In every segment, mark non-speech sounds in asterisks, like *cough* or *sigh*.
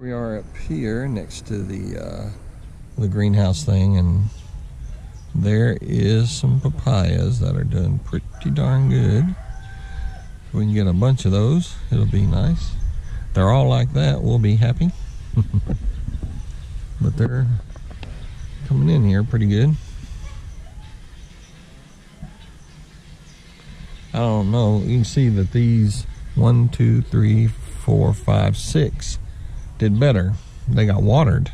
We are up here next to the uh, the greenhouse thing, and there is some papayas that are doing pretty darn good. If we can get a bunch of those, it'll be nice. They're all like that, we'll be happy. *laughs* but they're coming in here pretty good. I don't know. You can see that these one, two, three, four, five, six did better. They got watered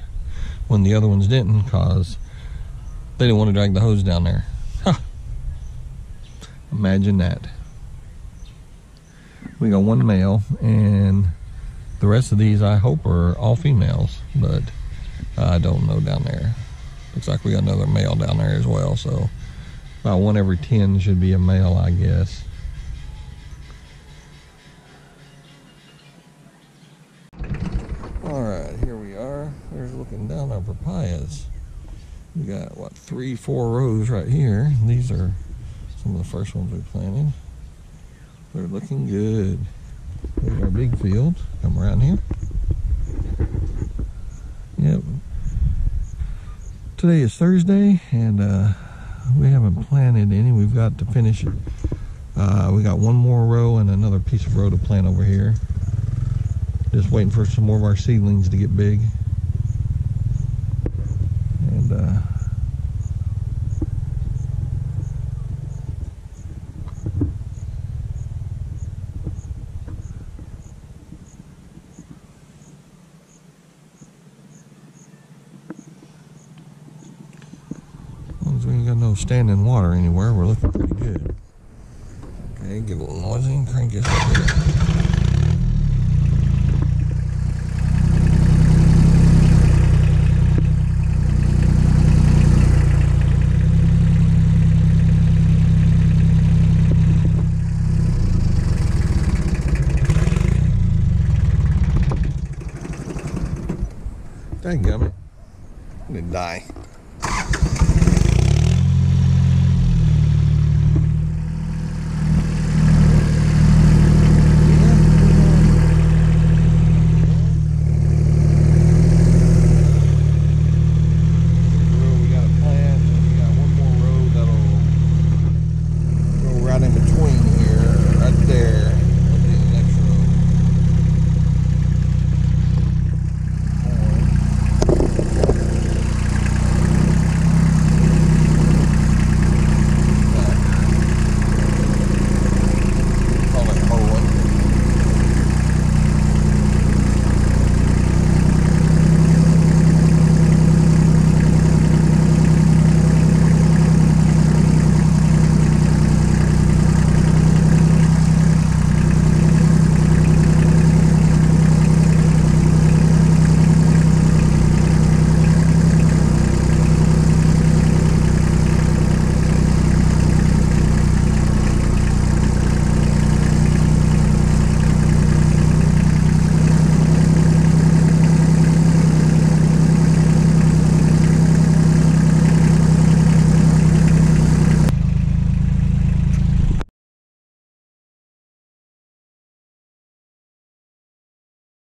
when the other ones didn't because they didn't want to drag the hose down there. Huh. Imagine that. We got one male and the rest of these I hope are all females, but I don't know down there. Looks like we got another male down there as well, so about one every 10 should be a male, I guess. All right, here we are. There's looking down our papayas. We got, what, three, four rows right here. These are some of the first ones we planted. They're looking good. There's our big field. Come around here. Yep. Today is Thursday, and uh, we haven't planted any. We've got to finish it. Uh, we got one more row and another piece of row to plant over here. Just waiting for some more of our seedlings to get big. And uh, we ain't got no standing water anywhere, we're looking pretty good. Okay, get a little noisy and crank this up here. Dang gummit. I'm gonna die.